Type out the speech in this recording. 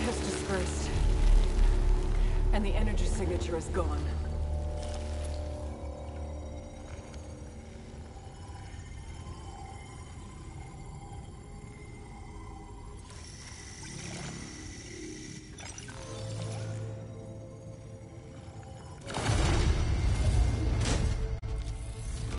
has dispersed. And the energy signature is gone.